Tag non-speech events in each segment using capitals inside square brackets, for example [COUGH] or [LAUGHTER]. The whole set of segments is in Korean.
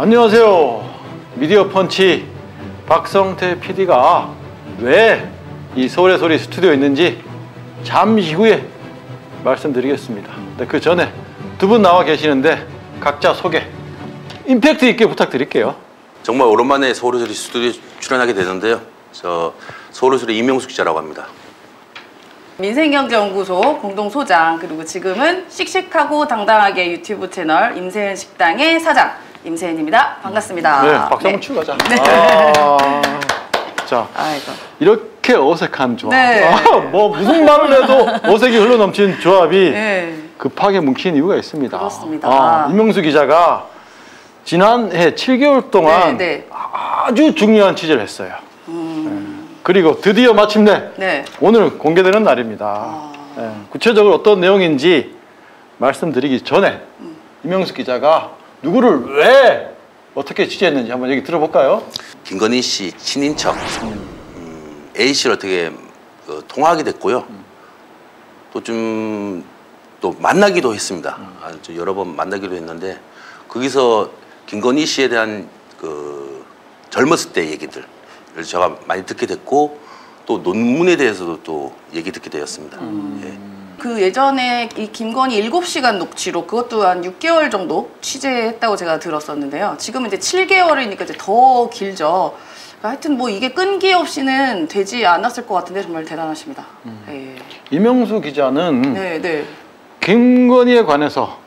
안녕하세요. 미디어 펀치 박성태 PD가 왜 이 서울의 소리 스튜디오에 있는지 잠시 후에 말씀드리겠습니다. 네, 그 전에 두 분 나와 계시는데 각자 소개 임팩트 있게 부탁드릴게요. 정말 오랜만에 서울의 스튜디오에 출연하게 되는데요. 저 서울의 소리 이명숙 기자라고 합니다. 민생경제연구소 공동소장 그리고 지금은 씩씩하고 당당하게 유튜브 채널 임세은 식당의 사장 임세은입니다. 반갑습니다. 네, 박수 한번 네. 치고 가자. 아, 자, 아이고. 이렇게 어색한 조합. 네. 아, 뭐 무슨 말을 해도 어색이 흘러넘치는 조합이 네. 급하게 뭉친 이유가 있습니다. 그렇습니다. 아, 임명수 기자가 지난해 7개월 동안 네, 네. 아주 중요한 취재를 했어요. 네. 그리고 드디어 마침내 네. 오늘 공개되는 날입니다. 아. 네. 구체적으로 어떤 내용인지 말씀드리기 전에 음. 임명수 기자가 누구를 왜 어떻게 취재했는지 한번 얘기 들어볼까요? 김건희 씨 친인척 음, A 씨를 어떻게 그, 통화하게 됐고요. 또좀 또 만나기도 했습니다. 아주 여러 번 만나기도 했는데 거기서 김건희 씨에 대한 그 젊었을 때 얘기들 을 제가 많이 듣게 됐고 또 논문에 대해서도 또 얘기 듣게 되었습니다. 예. 그 예전에 이 김건희 7시간 녹취록 그것도 한 6개월 정도 취재했다고 제가 들었었는데요. 지금은 이제 7개월이니까 이제 더 길죠. 하여튼 뭐 이게 끈기 없이는 되지 않았을 것 같은데 정말 대단하십니다. 네. 임명수 기자는 네, 네. 김건희에 관해서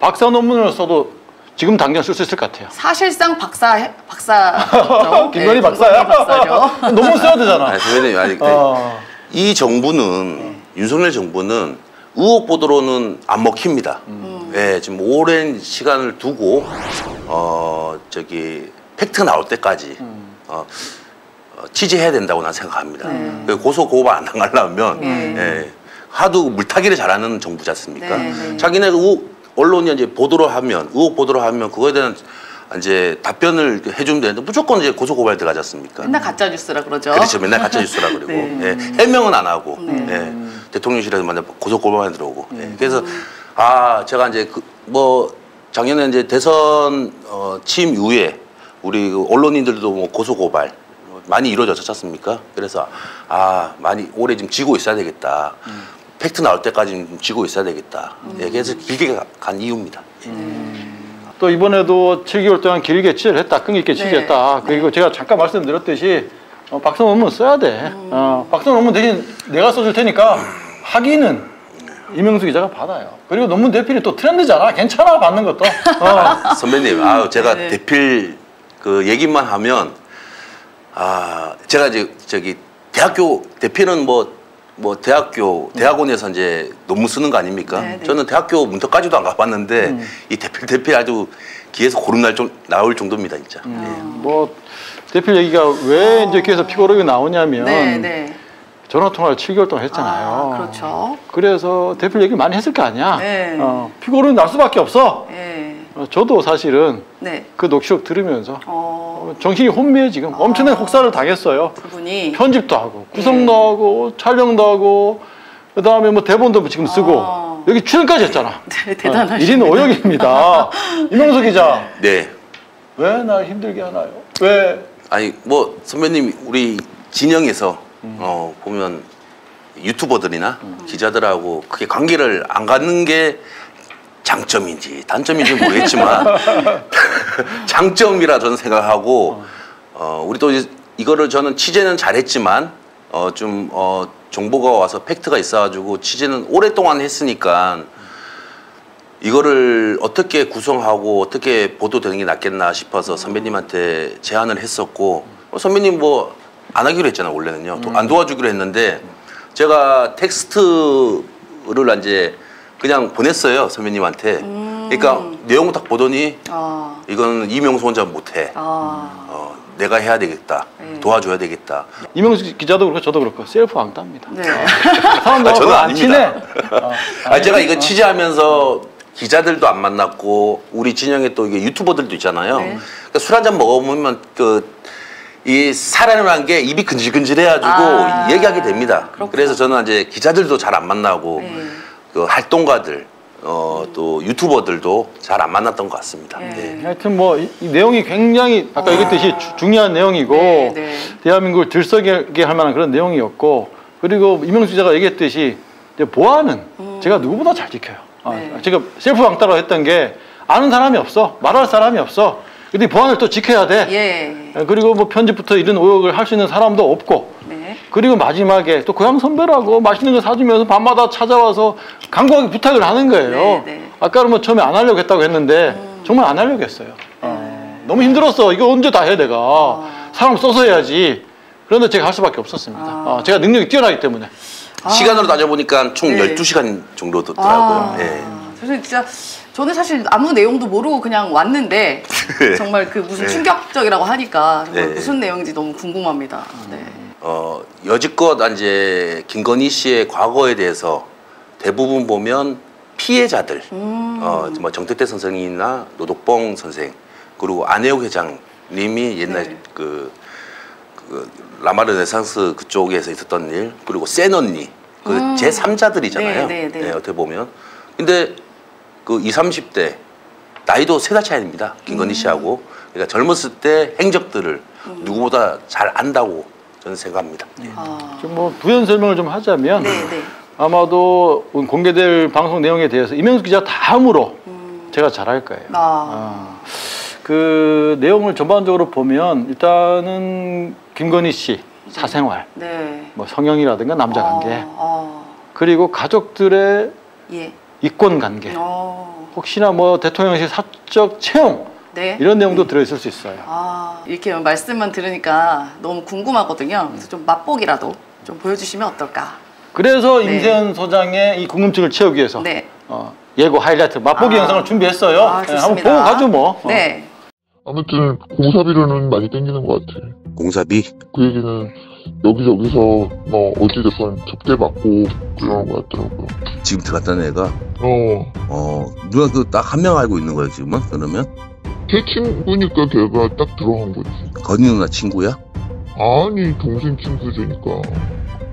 박사 논문을 써도 지금 당장 쓸 수 있을 것 같아요. 사실상 박사 박사죠. [LAUGHS] 김건희 네, 박사야? 박사죠. [LAUGHS] 논문 써야 되잖아. 아니, 선배님, 그 어. 이 정부는 윤석열 정부는 의혹 보도로는 안 먹힙니다. 예, 지금 오랜 시간을 두고 어 저기 팩트 나올 때까지 어, 어, 취재해야 된다고 난 생각합니다. 네. 그 고소 고발 안 당하려면 네. 예, 하도 물타기를 잘하는 정부지 않습니까? 네, 네. 자기네 의혹, 언론이 이제 보도를 하면 의혹 보도를 하면 그거에 대한 이제 답변을 해주면 되는데 무조건 이제 고소 고발 들어가지 않습니까? 맨날 가짜 뉴스라 그러죠. 그렇죠. 맨날 가짜 뉴스라 그러고 [LAUGHS] 네. 예, 해명은 안 하고 네. 예, 대통령실에서 만약 고소 고발만 들어오고 예, 그래서 아 제가 이제 그, 뭐 작년에 이제 대선 어, 취임 이후에 우리 그 언론인들도 뭐 고소 고발 많이 이루어졌지 않습니까? 그래서 아 많이 오래 좀 쥐고 있어야 되겠다. 팩트 나올 때까지 좀 쥐고 있어야 되겠다. 예, 그래서 길게 가- 간 이유입니다. 예. 또 이번에도 7개월 동안 길게 취재를 했다, 끈기 있게 취재했다. 그리고 제가 잠깐 말씀드렸듯이 어, 박사 논문 써야 돼. 어, 박사 논문 대신 내가 써줄 테니까 학위는 이명수 기자가 받아요. 그리고 논문 대필이 또 트렌드잖아. 괜찮아 받는 것도. 어. [LAUGHS] 선배님, 아 제가 네네. 대필 그 얘기만 하면 아 제가 이제 저기 대학교 대필은 뭐뭐 대학교 대학원에서 이제 논문 쓰는 거 아닙니까? 네 네. 저는 대학교 문턱까지도 안 가봤는데 이 대필 대필 아주 귀에서 고름 날 좀 나올 정도입니다, 진짜. 예. 뭐 대필 얘기가 왜 이제 귀에서 피고르게 나오냐면 네, 네. 전화 통화를 7개월 동안 했잖아요. 아, 그렇죠. 그래서 대필 얘기를 많이 했을 거 아니야. 네. 어, 피고르는 날 수밖에 없어. 네. 어, 저도 사실은 네. 그 녹취록 들으면서 어, 어, 정신이 혼미해 지금 엄청난 혹사를 당했어요. 그분이 편집도 하고 구성도 하고 촬영도 하고 그 다음에 뭐 대본도 지금 쓰고 아. 여기 출연까지 했잖아. [LAUGHS] 네, 대단하십니다. 일인 오역입니다. [LAUGHS] 이명수 기자 네. 왜 날 힘들게 하나요? 왜 아니 뭐 선배님 우리 진영에서 어 보면 유튜버들이나 기자들하고 크게 관계를 안 갖는 게 장점인지 단점인지 모르겠지만 [LAUGHS] 장점이라 저는 생각하고 어 우리 또 이제 이거를 저는 취재는 잘했지만 어 좀 어 정보가 와서 팩트가 있어가지고 취재는 오랫동안 했으니까 이거를 어떻게 구성하고 어떻게 보도되는 게 낫겠나 싶어서 선배님한테 제안을 했었고 어, 선배님 뭐 안 하기로 했잖아요 원래는요 도- 안 도와주기로 했는데 제가 텍스트를 이제 그냥 보냈어요 선배님한테 그러니까 내용을 딱 보더니 아, 이건 이명수 혼자 못해 아, 어, 내가 해야 되겠다 네. 도와줘야 되겠다 이명수 기자도 그렇고 저도 그렇고 셀프 왕따입니다. 네. [LAUGHS] 사람들하고 아, 저는 안 아닙니다. [LAUGHS] 어, 아 제가 이거 어. 취재하면서 기자들도 안 만났고 우리 진영에 또 이게 유튜버들도 있잖아요. 네. 그러니까 술 한 잔 먹어보면 그 이 사람이라는 게 입이 근질근질해가지고 아, 얘기하게 됩니다. 그렇구나. 그래서 저는 이제 기자들도 잘 안 만나고 네. 그 활동가들 어, 또 유튜버들도 잘 안 만났던 것 같습니다. 예. 네. 하여튼 뭐이 내용이 굉장히 아까 얘기했듯이 주- 중요한 내용이고 네, 네. 대한민국을 들썩이게 할 만한 그런 내용이었고 그리고 이명수 기자가 얘기했듯이 이제 보안은 제가 누구보다 잘 지켜요. 어, 음. 네. 지금 셀프 왕따라고 했던 게 아는 사람이 없어 말할 사람이 없어. 근데 보안을 또 지켜야 돼. 예. 예, 그리고 뭐 편집부터 이런 오역을 할 수 있는 사람도 없고 네. 그리고 마지막에 또 고향 선배라고 맛있는 거 사주면서 밤마다 찾아와서 간곡하게 부탁을 하는 거예요. 네, 네. 아까는 뭐 처음에 안 하려고 했다고 했는데 정말 안 하려고 했어요. 어, 너무 힘들었어. 이거 언제 다 해 내가. 사람 써서 해야지. 그런데 제가 할 수밖에 없었습니다. 아. 어, 제가 능력이 뛰어나기 때문에. 시간으로 따져보니까 총 네. 12시간 정도 아, 됐더라고요. 예. 사실 진짜 저는 사실 아무 내용도 모르고 그냥 왔는데 정말 그 무슨 네. 충격적이라고 하니까 네. 무슨 내용인지 너무 궁금합니다. 네. 어, 여지껏 이제 김건희 씨의 과거에 대해서 대부분 보면 피해자들, 음. 어, 뭐 정택대 선생이나 노덕봉 선생, 그리고 안혜욱 회장님이 옛날 네. 그, 그 라마르네상스 그쪽에서 있었던 일, 그리고 센 언니, 그 음. 제 3자들이잖아요. 네, 네, 네. 어떻게 보면. 근데 그 20, 30대 나이도 세 달 차이입니다. 음. 김건희 씨하고. 그러니까 젊었을 때 행적들을 음. 누구보다 잘 안다고 저는 생각합니다. 예. 아. 좀뭐 부연 설명을 좀 하자면 네, 네. 아마도 공개될 방송 내용에 대해서 이명수 기자 다음으로 제가 잘할 거예요. 음. 아. 아, 그 내용을 전반적으로 보면 일단은 김건희 씨 사생활, 네. 뭐 성형이라든가 남자 관계, 아, 아. 그리고 가족들의 예. 이권 관계, 어. 혹시나 뭐 대통령실 사적 채용 네. 이런 내용도 들어있을 수 있어요. 아, 이렇게 말씀만 들으니까 너무 궁금하거든요. 그래서 좀 맛보기라도 좀 보여주시면 어떨까? 그래서 네. 임세현 소장의 이 궁금증을 채우기 위해서 네. 어, 예고 하이라이트 맛보기 아. 영상을 준비했어요. 아, 네, 한번 좋습니다. 보고 가죠 뭐. 어. 네. 아무튼 공사비로는 많이 땡기는 것 같아. 공사비 그 얘기는 여기저기서 뭐 어찌 됐건 접대받고 그러는 것 같더라고요. 지금 들어갔던 애가 어, 어 누가 그 딱 한 명 알고 있는 거야 지금은 그러면 제 친구니까 걔가 딱 들어간 거지. 건희 누나 친구야? 아니 동생 친구들이니까.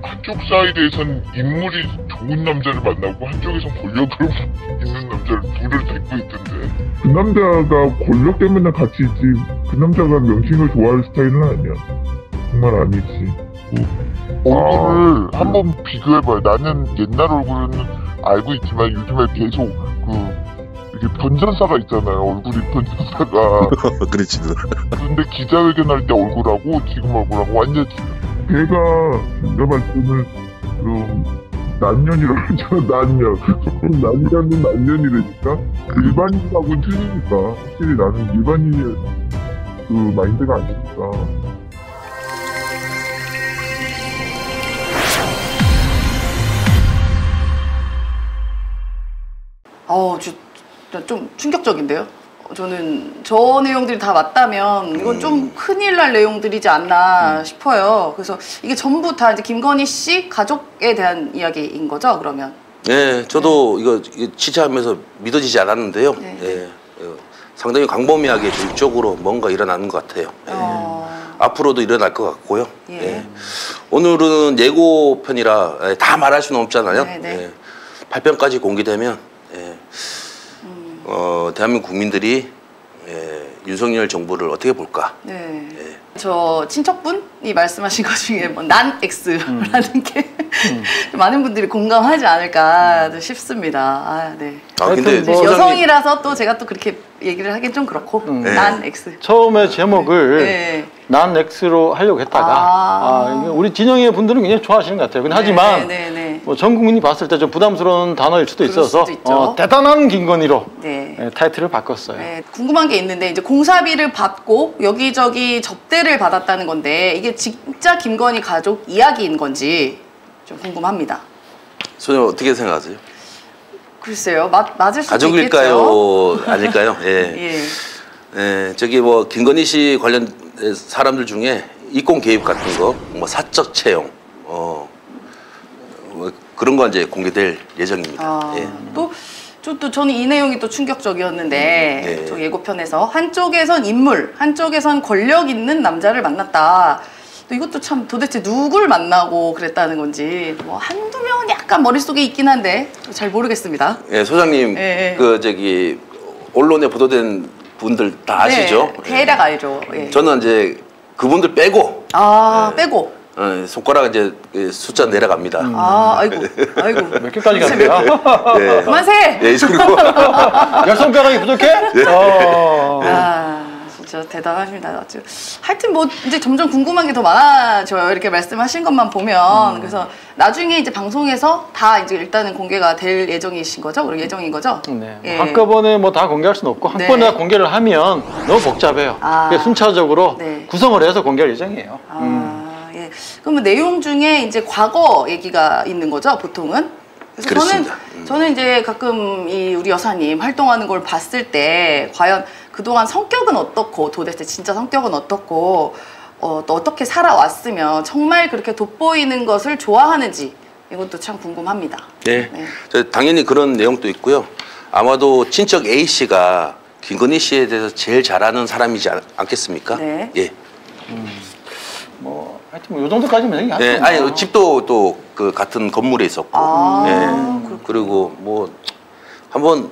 한쪽 사이드에선 인물이 좋은 남자를 만나고 한쪽에선 권력으로 [LAUGHS] 있는 남자를 둘을 데리고 있던데. 그 남자가 권력 때문에 같이 있지. 그 남자가 명칭을 좋아할 스타일은 아니야. 정말 아니지. 얼굴을 한번 비교해봐요. 나는 옛날 얼굴은 알고 있지만 요즘에 계속 그 이렇게 변전사가 있잖아요. 얼굴이 변전사가. [LAUGHS] 그렇지 근데 기자회견 할 때 얼굴하고 지금 얼굴하고 완전 걔가 봤을 때는 좀 난년이라고 하죠 난년 [LAUGHS] 난년은 난년이라니까 일반인하고는 틀리니까 확실히 나는 일반인의 그 마인드가 아니니까 어, 주- 좀 충격적인데요. 어, 저는 저 내용들이 다 맞다면 이건 좀 큰일 날 내용들이지 않나 싶어요. 그래서 이게 전부 다 이제 김건희 씨 가족에 대한 이야기인 거죠, 그러면? 네, 저도 이거, 이거 취재하면서 믿어지지 않았는데요. 네. 예, 어, 상당히 광범위하게 이쪽으로 뭔가 일어나는 것 같아요. 예. 어, 앞으로도 일어날 것 같고요. 예. 예. 오늘은 예고편이라 예, 다 말할 수는 없잖아요. 네, 네. 예. 발표까지 공개되면 예. 음. 어, 대한민국 국민들이 예, 윤석열 정부를 어떻게 볼까? 네. 예. 저 친척분이 말씀하신 [LAUGHS] 것 중에 뭐난 X라는 게 [LAUGHS] 많은 분들이 공감하지 않을까 싶습니다. 아, 네. 아 근데 뭐- 여성이라서 또 제가 또 그렇게 얘기를 하긴 좀 그렇고 음. 난 X. 처음에 제목을 네. 난 X로 하려고 했다가 아. 아, 우리 진영의 분들은 굉장히 좋아하시는 것 같아요. 근데 하지만 네, 네, 네. 뭐 전 국민이 봤을 때 좀 부담스러운 단어일 수도 있어서 수도. 어, 대단한 김건희로 네. 예, 타이틀을 바꿨어요. 네, 궁금한 게 있는데 이제 공사비를 받고 여기저기 접대를 받았다는 건데 이게 진짜 김건희 가족 이야기인 건지 좀 궁금합니다. 소장님 어떻게 생각하세요? 글쎄요, 맞, 맞을 수도 가족일까요? 아닐까요? [LAUGHS] 예. 있겠죠. 예. 예, 저기 뭐 김건희 씨 관련 사람들 중에 이권 개입 같은 거, 뭐 사적 채용, 어, 뭐 그런 거 이제 공개될 예정입니다. 아, 예. 또, 저, 또 저는 이 내용이 또 충격적이었는데 네. 저 예고편에서 한쪽에선 인물, 한쪽에선 권력 있는 남자를 만났다. 또 이것도 참 도대체 누굴 만나고 그랬다는 건지 뭐 한두 명은 약간 머릿속에 있긴 한데 잘 모르겠습니다. 예, 소장님, 예, 예. 그 저기 언론에 보도된 분들 다 아시죠? 네, 대략 알죠. 예. 예. 저는 이제 그분들 빼고 아 빼고 어, 손가락 이제 그 숫자 내려갑니다. 아 아이고 아이고 [LAUGHS] 몇 개까지 갑니까? 예. 그만세. 예, 그리고 [LAUGHS] 열 손가락이 부족해? 어. 아 진짜 대단하십니다. 아주 하여튼 뭐 이제 점점 궁금한 게 더 많아져요. 이렇게 말씀하신 것만 보면 그래서 나중에 이제 방송에서 다 이제 일단은 공개가 될 예정이신 거죠? 그리고 예정인 거죠? 네. 예. 한꺼번에 뭐 다 공개할 수는 없고 네. 한꺼번에 다 공개를 하면 너무 복잡해요. 아. 순차적으로 네. 구성을 해서 공개할 예정이에요. 아, 음. 예. 그러면 내용 중에 이제 과거 얘기가 있는 거죠, 보통은? 그래서 그렇습니다. 저는 음. 저는 이제 가끔 이 우리 여사님 활동하는 걸 봤을 때 과연 그동안 성격은 어떻고 도대체 진짜 성격은 어떻고 어, 또 어떻게 살아왔으면 정말 그렇게 돋보이는 것을 좋아하는지 이것도 참 궁금합니다. 예, 네. 저 당연히 그런 내용도 있고요. 아마도 친척 A 씨가 김건희 씨에 대해서 제일 잘 아는 사람이지 않, 않겠습니까? 네. 예. 뭐 하여튼 뭐요 정도까지면 얘기하죠. 예, 아니 집도 또 그 같은 건물에 있었고, 아, 예. 그렇구나. 그리고 뭐 한번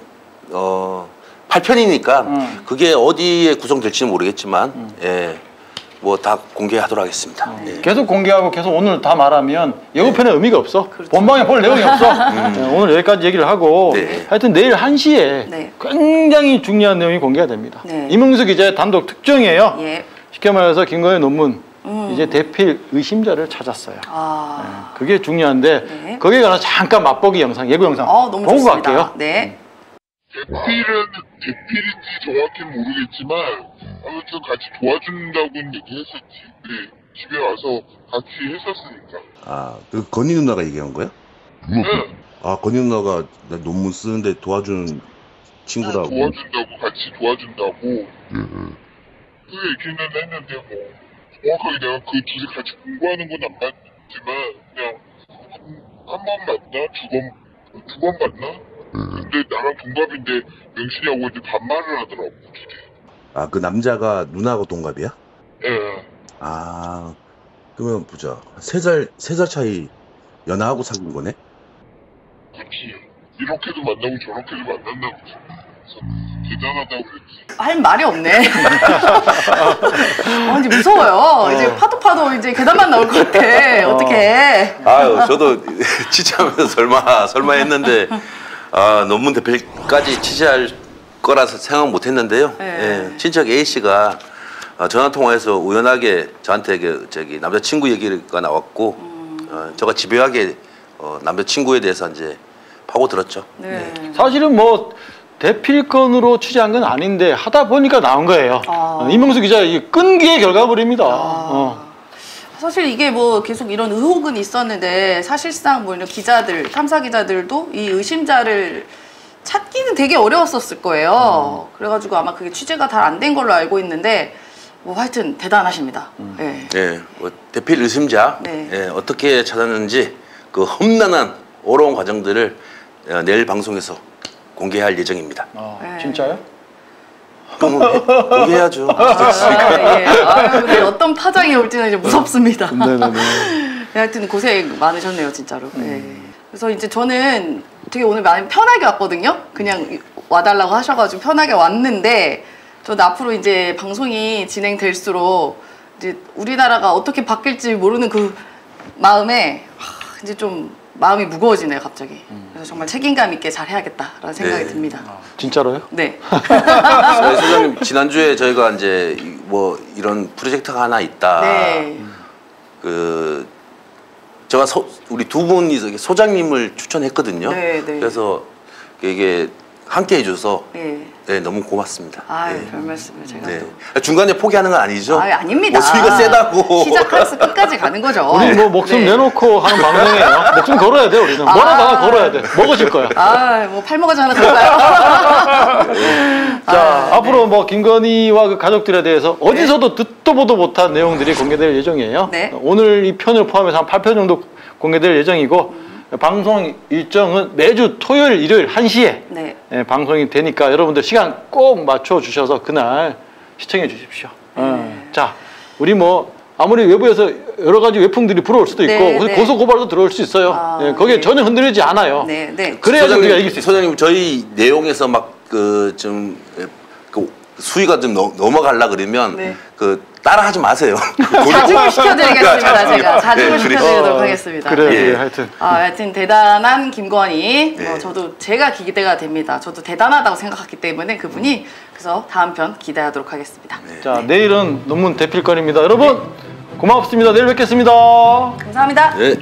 어 8편이니까 음. 그게 어디에 구성될지는 모르겠지만, 예, 뭐 다 공개하도록 하겠습니다. 예. 계속 공개하고 계속 오늘 다 말하면 예고편에 의미가 없어. 그렇죠. 본방에 볼 내용이 없어. [LAUGHS] 네, 오늘 여기까지 얘기를 하고 네. 하여튼 내일 1시에 네. 굉장히 중요한 내용이 공개가 됩니다. 네. 이명수 기자의 단독 특종이에요. 예. 쉽게 말해서 김건희 논문 음. 이제 대필 의심자를 찾았어요. 아. 그게 중요한데 네. 거기에 관해서 잠깐 맛보기 영상, 예고 영상 어, 너무 보고 좋습니다. 갈게요. 네. 대필은 대필인지 정확히는 모르겠지만 아무튼 같이 도와준다고는 얘기했었지. 네, 집에 와서 같이 했었으니까. 아, 그 건희 누나가 얘기한 거야? 응, 아, 건희 누나가 나 논문 쓰는데 도와주는 친구라고. 도와준다고 같이 도와준다고. 그 얘기는 했는데 뭐 정확하게 내가 그 둘이 같이 공부하는 건안 봤지만 그냥 한 번 만나 두번 두 번 만나. 근데 나랑 동갑인데 명신이하고 이제 반말을 하더라고 둘이. 아, 그 남자가 누나하고 동갑이야? 예. 아, 그러면 보자. 세 살, 세 살 차이 연하하고 사귄 거네? 그렇지. 이렇게도 만나고 저렇게도 그랬어. 그래서 대단하다고. 할 말이 없네. 아, 이제 무서워요. 이제 파도 파도 이제 계단만 나올 것 같아. 어떻게? 아유, 저도 [LAUGHS] 취재하면서 설마 설마 했는데 아, 논문 대필까지 취재할 거라서 생각 못 했는데요. 네. 예, 친척 A 씨가 어, 전화 통화에서 우연하게 저한테 그 저기 남자친구 얘기가 나왔고 어, 제가 집요하게 어, 남자친구에 대해서 이제 파고 들었죠. 네. 사실은 뭐 대필건으로 취재한 건 아닌데 하다 보니까 나온 거예요. 아. 어, 이명수 기자 이 끈기의 결과물입니다. 어. 사실 이게 뭐 계속 이런 의혹은 있었는데 사실상 뭐 이런 기자들 탐사 기자들도 이 의심자를 찾기는 되게 어려웠었을 거예요. 그래가지고 아마 그게 취재가 잘 안 된 걸로 알고 있는데 뭐 하여튼 대단하십니다. 예. 예, 뭐 대필 의심자 네. 예, 어떻게 찾았는지 그 험난한 어려운 과정들을 어, 내일 방송에서 공개할 예정입니다. 어, 네. 진짜요? 공개해야죠. 아, 예. 네, 어떤 파장이 올지는 이제 무섭습니다. 네네네. 네, 하여튼 고생 많으셨네요, 진짜로. 예. 그래서 이제 저는 되게 오늘 많이 편하게 왔거든요. 그냥 와달라고 하셔가지고 편하게 왔는데, 저는 앞으로 이제 방송이 진행될수록 이제 우리나라가 어떻게 바뀔지 모르는 그 마음에 하, 이제 좀 마음이 무거워지네요, 갑자기. 그래서 정말 책임감 있게 잘 해야겠다라는 생각이 네. 듭니다. 진짜로요? 네. 저희 [LAUGHS] 소장님 지난주에 저희가 이제 이- 뭐 이런 프로젝트가 하나 있다. 네. 그 제가 소, 우리 두 분이 소장님을 추천했거든요. 네, 네. 그래서 이게 함께 해줘서 네. 네, 너무 고맙습니다. 아유, 네. 별 말씀을 제가 네. 또. 중간에 포기하는 건 아니죠? 아, 아닙니다. 뭐 수위가 세다고. 시작해서 끝까지 가는 거죠. 우리 뭐 목숨 네. 내놓고 하는 방송이에요. 목숨 걸어야 돼 우리는. 뭐라도 하나 걸어야 돼. 먹어질 거야. 아, 뭐 팔목까지 하나 걸까요? [LAUGHS] 자 아, 앞으로 뭐 김건희와 그 가족들에 대해서 어디서도 듣도 보도 못한 내용들이 공개될 예정이에요. 네. 오늘 이 편을 포함해서 한 8편 정도 공개될 예정이고 방송 일정은 매주 토요일, 일요일 1시에 네. 예, 방송이 되니까 여러분들 시간 꼭 맞춰 주셔서 그날 시청해 주십시오. 어, 자, 우리 뭐 아무리 외부에서 여러 가지 외풍들이 불어올 수도 있고 네, 네. 고소 고발도 들어올 수 있어요. 아, 예, 거기에 네. 전혀 흔들리지 않아요. 네, 네. 그래야 우리가 이길 수 있어요. 소장님 저희 내용에서 막 그좀그 수위가 좀 넘- 넘어가려 그러면 네. 그 따라하지 마세요. [LAUGHS] 자중을 시켜드리겠습니다. 제가 자중을 네. 시켜드리도록 어, 하겠습니다. 그래, 예. 하여튼. 아, 하여튼 대단한 김건희. 네. 어, 저도 제가 기대가 됩니다. 저도 대단하다고 생각했기 때문에 그분이 그래서 다음 편 기대하도록 하겠습니다. 자, 내일은 논문 대필건입니다. 여러분, 고맙습니다. 내일 뵙겠습니다. 감사합니다. 네.